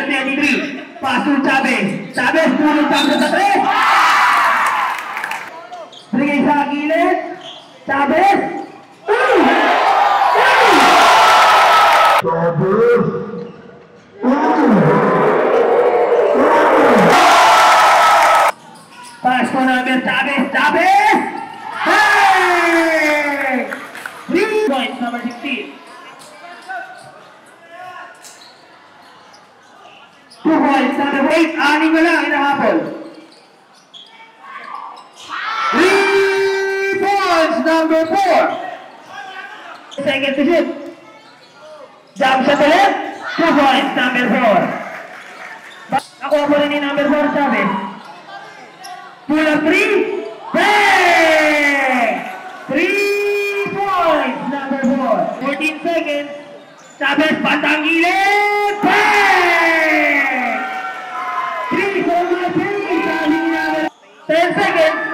करते हैं निधि पासू चाबे चाबे स्कूल चाबे सत्रे ब्रिगेशा कीले चाबे Two points, number 8. Aning na lang, inahabol. Three points, number 4. Second to shoot. Jump sa left. Two points, number 4. Nakuha mo rin ni number 4, sabi. Pull up three. Bang! Three points, number 4. 14 seconds. Sabes, patang gilid. Bang! Ten seconds.